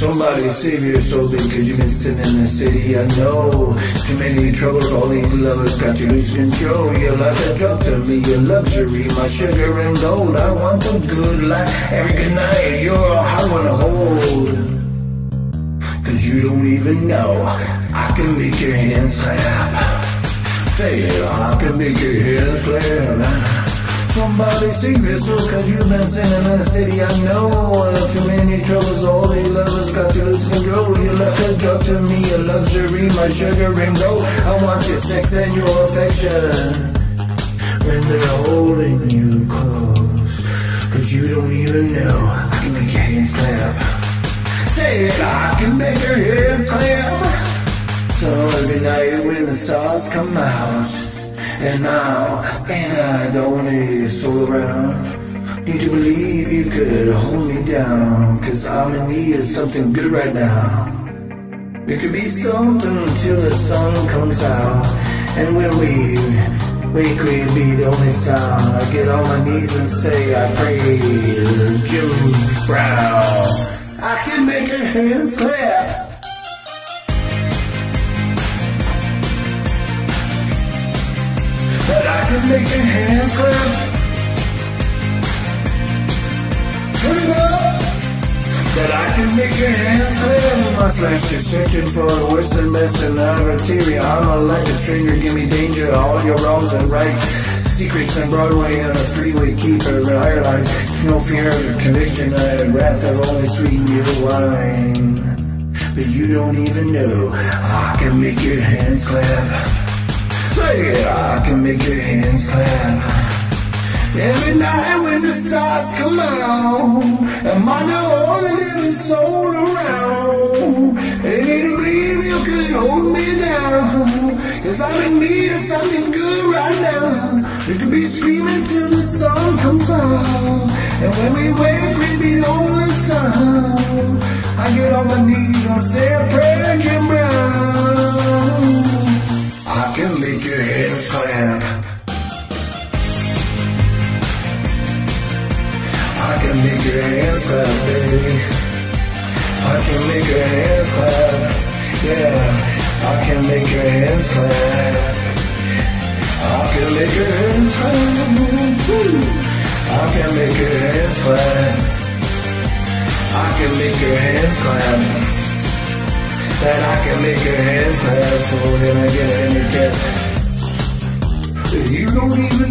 Somebody save your soul because you've been sitting in the city. I know too many troubles. All these lovers got you lose control. You're like a drug to me, a luxury, my sugar and gold. I want the good life every good night. You're all I wanna hold. Cause you don't even know I can make your hands clap. Say it, I can make your hands clap. Somebody your soul cause you've been sinning in the city I know. Too many troubles, all these lovers got you lose control. You're like a drug to me, a luxury, my sugar and gold. I want your sex and your affection When they're holding you close. Cause you don't even know I can make your hands clap. Say it, I can make your hands clap. So every night when the stars come out and now, and I don't need soul around. Need to believe you could hold me down, cause I'm in need of something good right now. It could be something till the sun comes out, and when we wake, we'll be the only sound. I get on my knees and say, I pray James Brown. I can make a hand clap. can make your hands clap. Put it up. That I can make your hands clap. My flesh is searching for the worst and best and arteria. I'm a like a stringer, give me danger, all your wrongs and rights. Secrets on Broadway and a freeway keeper in highlights. No fear of conviction, I wrath of only sweet your wine. But you don't even know I can make your hands clap. Say I can make your hands clap. Every night when the stars come out, am I the only living soul around? Need to believe you could hold me down. Cause I'm in need of something good right now. We could be screaming till the sun comes out. And when we wake, we be the only sound. I get on my knees and say a prayer, can make your hands clap, baby. I can make your hands clap. Yeah, I can make your hands clap. I can make your hands clap. I can make your hands clap. I can make your hands clap that I can make your hands clap so then I get in the cat. You don't even